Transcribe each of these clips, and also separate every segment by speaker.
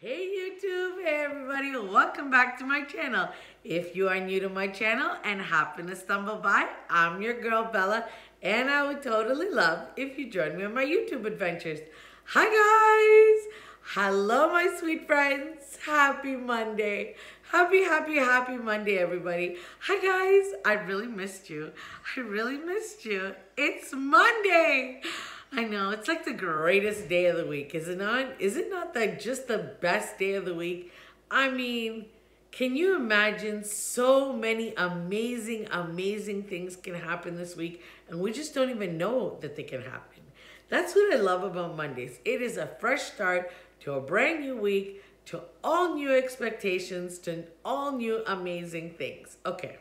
Speaker 1: Hey YouTube, hey everybody, welcome back to my channel. If you are new to my channel and happen to stumble by, I'm your girl Bella and I would totally love if you join me on my YouTube adventures. Hi guys! Hello my sweet friends. Happy Monday. Happy, happy, happy Monday everybody. Hi guys, I really missed you. I really missed you. It's Monday. I know it's like the greatest day of the week, is it not? Is it not the just the best day of the week? I mean, can you imagine so many amazing, amazing things can happen this week, and we just don't even know that they can happen. That's what I love about Mondays. It is a fresh start to a brand new week, to all new expectations, to all new amazing things. Okay.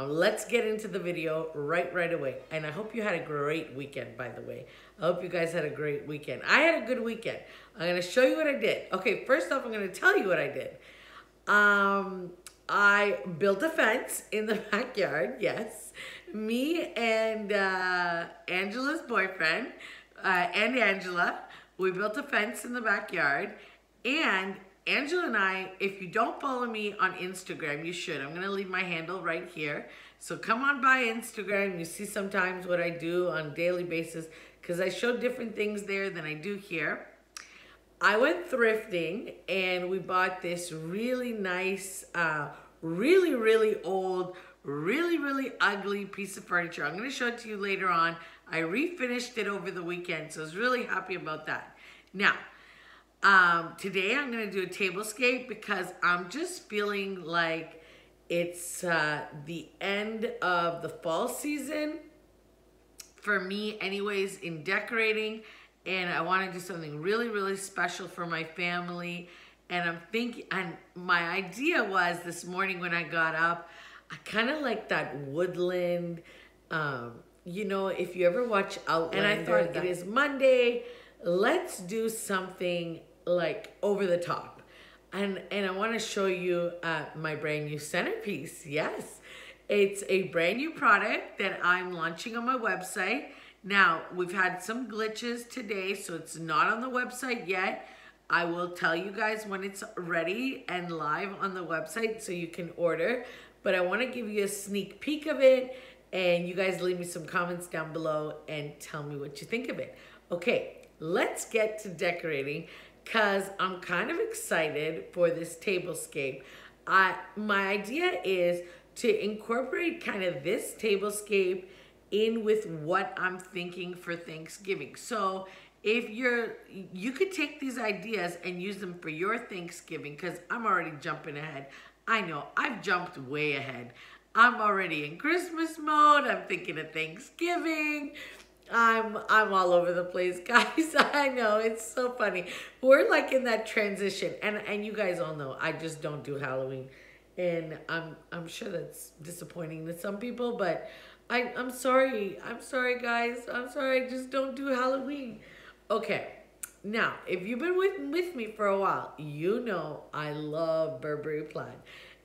Speaker 1: Um, let's get into the video right right away. And I hope you had a great weekend, by the way. I hope you guys had a great weekend. I had a good weekend. I'm going to show you what I did. Okay, first off, I'm going to tell you what I did. Um, I built a fence in the backyard, yes. Me and uh, Angela's boyfriend uh, and Angela, we built a fence in the backyard. And Angela and I, if you don't follow me on Instagram, you should. I'm going to leave my handle right here. So come on by Instagram. You see sometimes what I do on daily basis because I show different things there than I do here. I went thrifting and we bought this really nice, uh, really, really old, really, really ugly piece of furniture. I'm going to show it to you later on. I refinished it over the weekend, so I was really happy about that. Now, um, today I'm going to do a tablescape because I'm just feeling like it's uh, the end of the fall season for me anyways in decorating and I want to do something really, really special for my family. And I'm thinking, and my idea was this morning when I got up, I kind of like that woodland, um, you know, if you ever watch Outlander, and I thought it is Monday, let's do something like over the top. And, and I want to show you uh, my brand new centerpiece. Yes, it's a brand new product that I'm launching on my website. Now, we've had some glitches today, so it's not on the website yet. I will tell you guys when it's ready and live on the website so you can order. But I want to give you a sneak peek of it and you guys leave me some comments down below and tell me what you think of it. Okay, let's get to decorating because I'm kind of excited for this tablescape. I, my idea is to incorporate kind of this tablescape in with what I'm thinking for Thanksgiving. So if you're, you could take these ideas and use them for your Thanksgiving because I'm already jumping ahead. I know, I've jumped way ahead. I'm already in Christmas mode. I'm thinking of Thanksgiving. I'm I'm all over the place, guys. I know it's so funny. We're like in that transition, and and you guys all know I just don't do Halloween, and I'm I'm sure that's disappointing to some people, but I I'm sorry. I'm sorry, guys. I'm sorry. I just don't do Halloween. Okay. Now, if you've been with, with me for a while, you know I love Burberry plaid.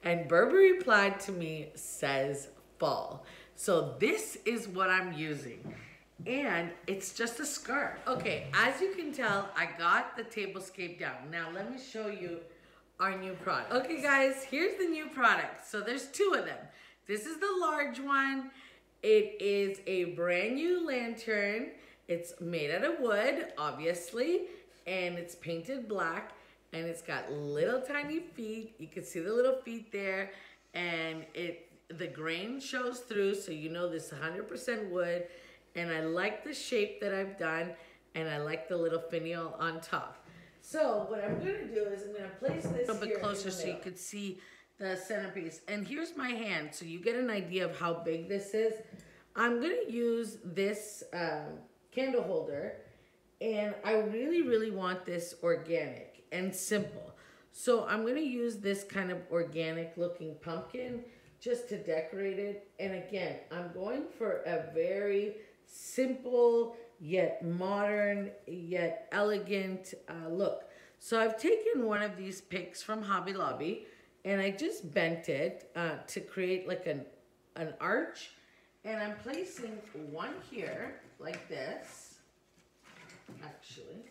Speaker 1: And Burberry plaid to me says fall. So this is what I'm using and it's just a scarf. Okay, as you can tell, I got the tablescape down. Now let me show you our new product. Okay guys, here's the new product. So there's two of them. This is the large one. It is a brand new lantern. It's made out of wood, obviously, and it's painted black and it's got little tiny feet. You can see the little feet there and it the grain shows through so you know this 100% wood and I like the shape that I've done and I like the little finial on top. So what I'm gonna do is I'm gonna place this a little bit closer so you could see the centerpiece. And here's my hand, so you get an idea of how big this is. I'm gonna use this uh, candle holder and I really, really want this organic and simple. So I'm gonna use this kind of organic looking pumpkin just to decorate it. And again, I'm going for a very simple yet modern yet elegant uh, look. So I've taken one of these picks from Hobby Lobby and I just bent it uh, to create like an, an arch and I'm placing one here like this. Actually,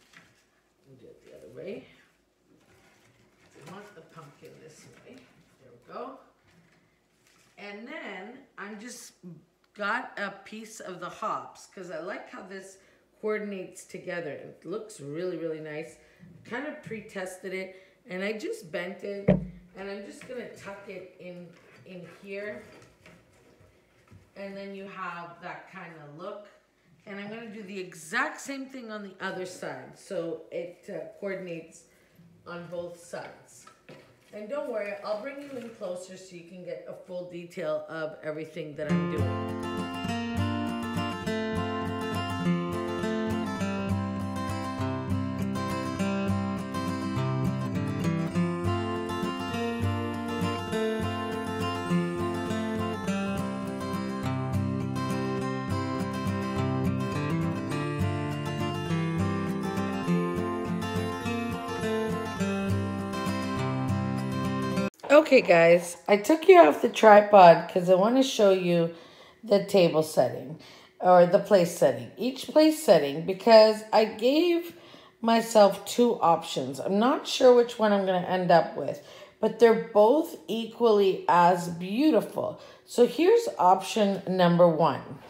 Speaker 1: me do it the other way. Want the pumpkin this way. There we go. And then I'm just got a piece of the hops because I like how this coordinates together. It looks really, really nice. Kind of pre-tested it and I just bent it and I'm just gonna tuck it in, in here. And then you have that kind of look. And I'm gonna do the exact same thing on the other side. So it uh, coordinates on both sides. And don't worry, I'll bring you in closer so you can get a full detail of everything that I'm doing. Okay, guys, I took you off the tripod because I want to show you the table setting or the place setting. Each place setting because I gave myself two options. I'm not sure which one I'm going to end up with, but they're both equally as beautiful. So here's option number one.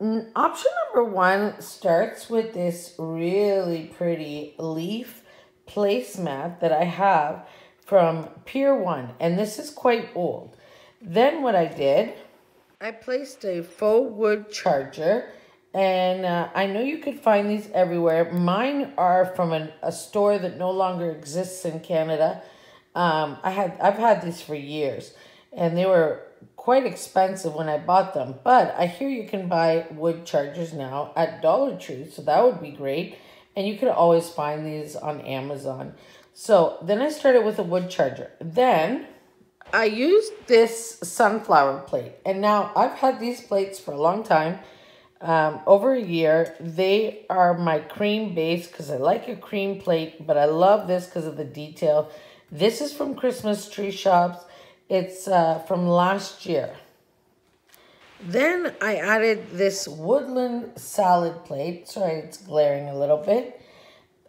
Speaker 1: Option number one starts with this really pretty leaf placemat that I have from Pier 1, and this is quite old. Then what I did, I placed a faux wood charger, and uh, I know you could find these everywhere. Mine are from an, a store that no longer exists in Canada. Um, I had I've had these for years, and they were quite expensive when I bought them. But I hear you can buy wood chargers now at Dollar Tree, so that would be great. And you could always find these on Amazon. So then I started with a wood charger. Then I used this sunflower plate. And now I've had these plates for a long time, um, over a year. They are my cream base because I like a cream plate, but I love this because of the detail. This is from Christmas Tree Shops. It's uh, from last year. Then I added this woodland salad plate. Sorry, it's glaring a little bit.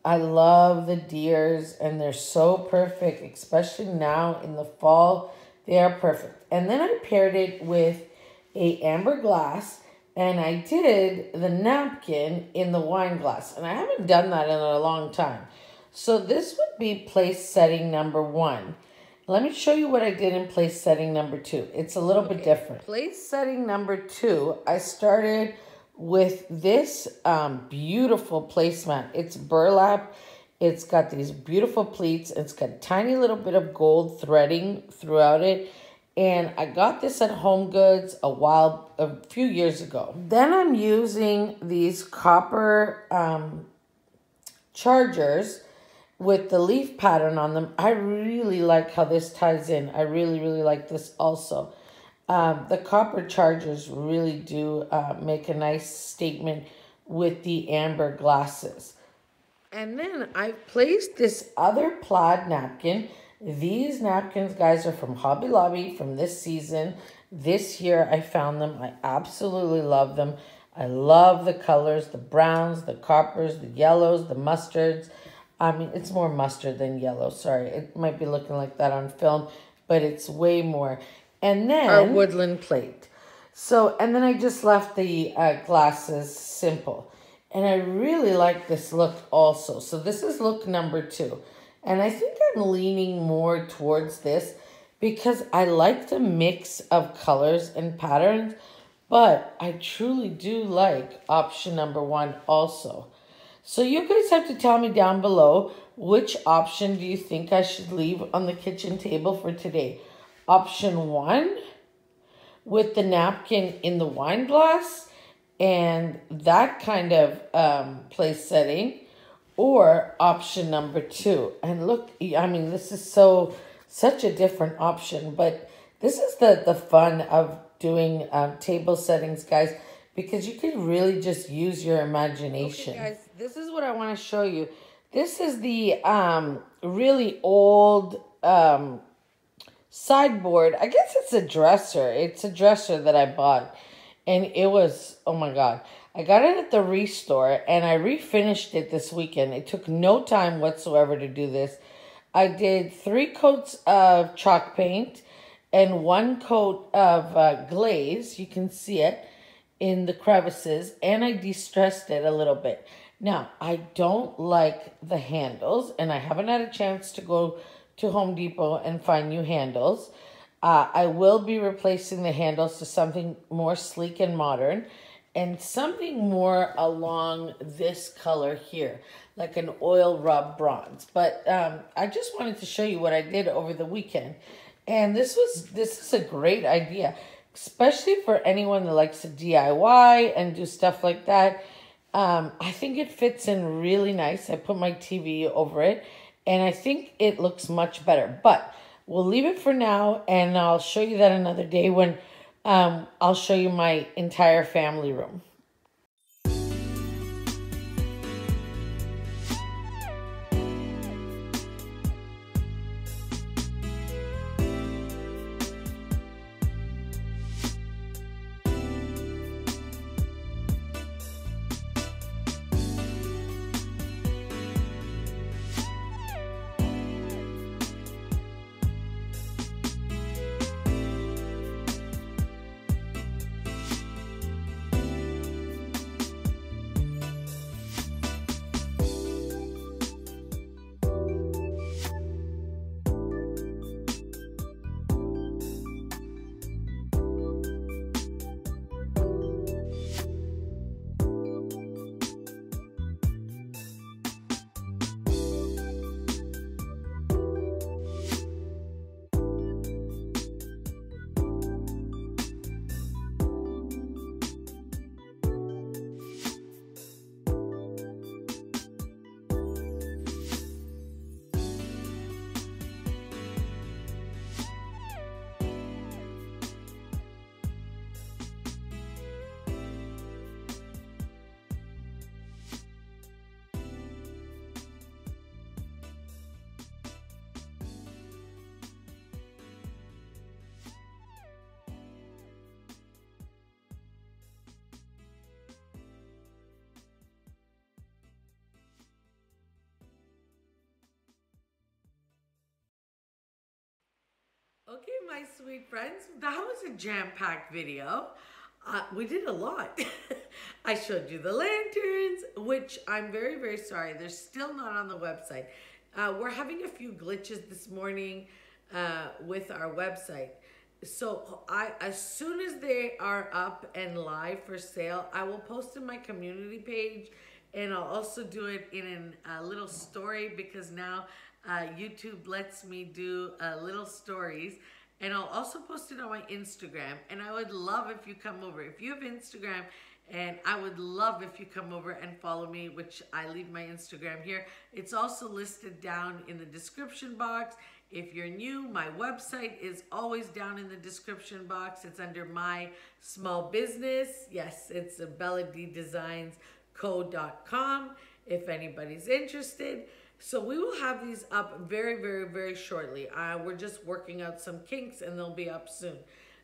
Speaker 1: I love the deers and they're so perfect, especially now in the fall. They are perfect. And then I paired it with a amber glass and I did the napkin in the wine glass. And I haven't done that in a long time. So this would be place setting number one. Let me show you what I did in place setting number two. It's a little okay. bit different. Place setting number two, I started with this um, beautiful placemat. It's burlap. It's got these beautiful pleats. It's got tiny little bit of gold threading throughout it. And I got this at Home Goods a while, a few years ago. Then I'm using these copper um, chargers with the leaf pattern on them. I really like how this ties in. I really, really like this also. Um, the copper chargers really do uh, make a nice statement with the amber glasses. And then I've placed this other plaid napkin. These napkins, guys, are from Hobby Lobby from this season. This year I found them. I absolutely love them. I love the colors, the browns, the coppers, the yellows, the mustards. I mean, it's more mustard than yellow. Sorry, it might be looking like that on film, but it's way more. And then... Our woodland plate. So, and then I just left the uh, glasses simple. And I really like this look also. So this is look number two. And I think I'm leaning more towards this because I like the mix of colors and patterns. But I truly do like option number one also. So you guys have to tell me down below which option do you think I should leave on the kitchen table for today option one with the napkin in the wine glass and that kind of um, place setting or option number two. And look, I mean, this is so, such a different option, but this is the, the fun of doing um, table settings, guys, because you can really just use your imagination. Okay, guys, this is what I want to show you. This is the um, really old um, sideboard. I guess it's a dresser. It's a dresser that I bought. And it was, oh my God. I got it at the ReStore and I refinished it this weekend. It took no time whatsoever to do this. I did three coats of chalk paint and one coat of uh, glaze. You can see it in the crevices and I distressed it a little bit. Now, I don't like the handles and I haven't had a chance to go to Home Depot and find new handles. Uh, I will be replacing the handles to something more sleek and modern and something more along this color here, like an oil rub bronze. But um, I just wanted to show you what I did over the weekend. And this was this is a great idea, especially for anyone that likes to DIY and do stuff like that. Um, I think it fits in really nice. I put my TV over it and I think it looks much better. But we'll leave it for now and I'll show you that another day when um, I'll show you my entire family room. Okay, my sweet friends, that was a jam-packed video. Uh, we did a lot. I showed you the lanterns, which I'm very, very sorry. They're still not on the website. Uh, we're having a few glitches this morning uh, with our website. So I, as soon as they are up and live for sale, I will post in my community page and I'll also do it in a little story because now uh, YouTube lets me do uh, little stories. And I'll also post it on my Instagram. And I would love if you come over. If you have Instagram, and I would love if you come over and follow me, which I leave my Instagram here. It's also listed down in the description box. If you're new, my website is always down in the description box. It's under my small business. Yes, it's belladdesignsco.com if anybody's interested. So we will have these up very, very, very shortly. Uh, we're just working out some kinks and they'll be up soon.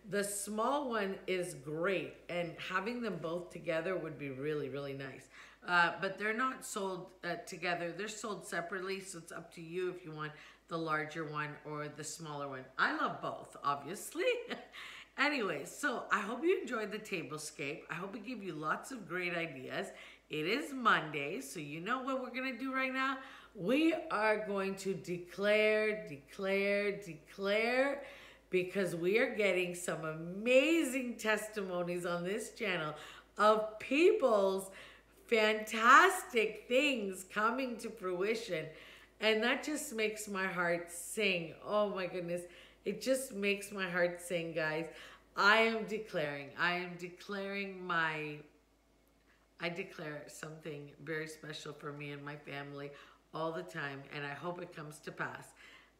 Speaker 1: The small one is great and having them both together would be really, really nice. Uh, but they're not sold uh, together. They're sold separately, so it's up to you if you want the larger one or the smaller one. I love both, obviously. anyway, so I hope you enjoyed the tablescape. I hope it gave you lots of great ideas. It is Monday, so you know what we're to do right now? We are going to declare, declare, declare, because we are getting some amazing testimonies on this channel of people's fantastic things coming to fruition. And that just makes my heart sing. Oh my goodness. It just makes my heart sing, guys. I am declaring, I am declaring my, I declare something very special for me and my family all the time, and I hope it comes to pass.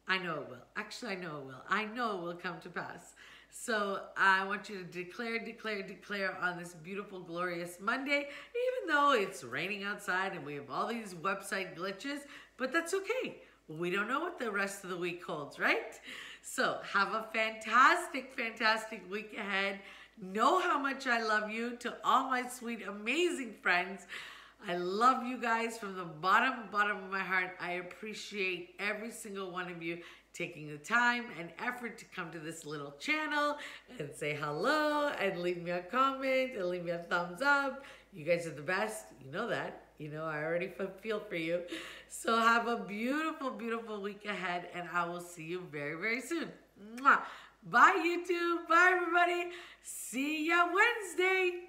Speaker 1: I know it will. Actually, I know it will. I know it will come to pass. So I want you to declare, declare, declare on this beautiful, glorious Monday, even though it's raining outside and we have all these website glitches, but that's okay. We don't know what the rest of the week holds, right? So have a fantastic, fantastic week ahead. Know how much I love you to all my sweet, amazing friends. I love you guys from the bottom, bottom of my heart. I appreciate every single one of you taking the time and effort to come to this little channel and say hello and leave me a comment and leave me a thumbs up. You guys are the best. You know that. You know, I already feel for you. So have a beautiful, beautiful week ahead and I will see you very, very soon. Mwah. Bye, YouTube. Bye, everybody. See ya Wednesday.